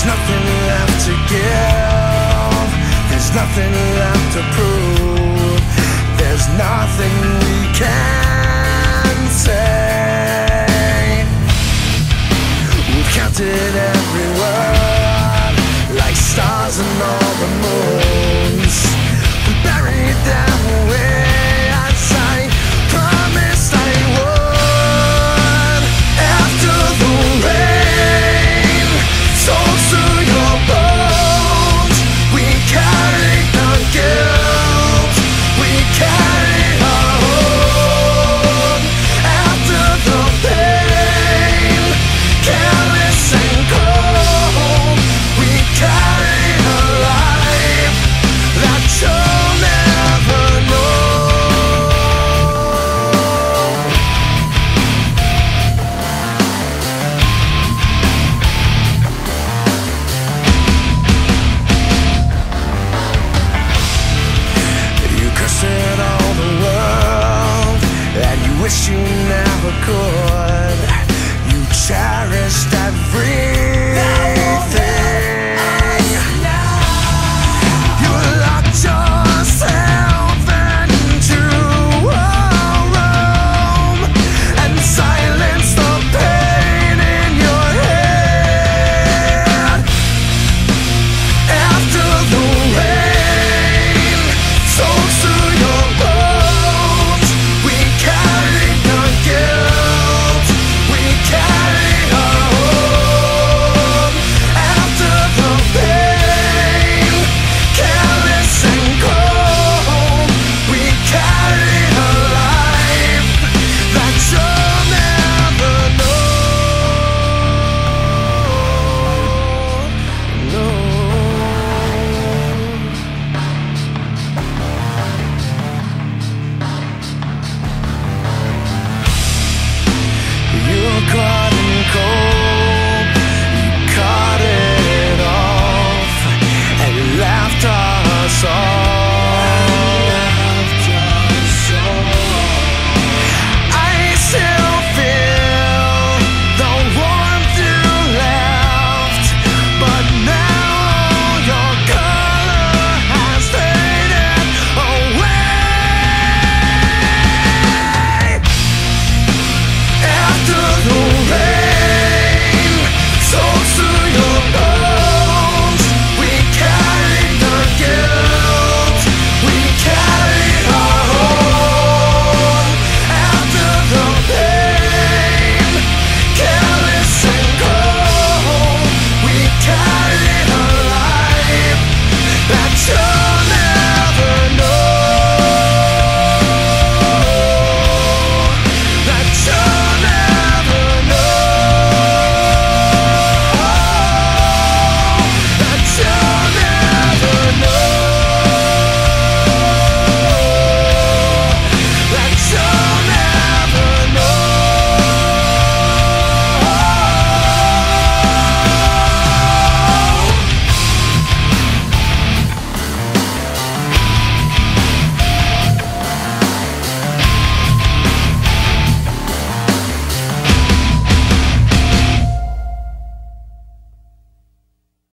There's nothing left to give. There's nothing left to prove. There's nothing we can